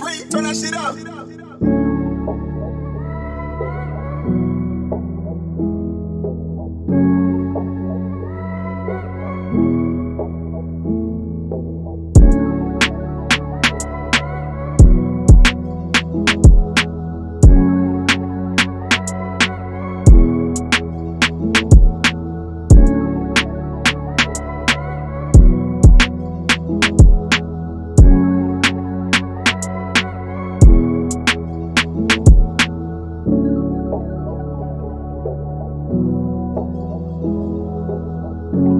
Breathe, turn that shit up. Thank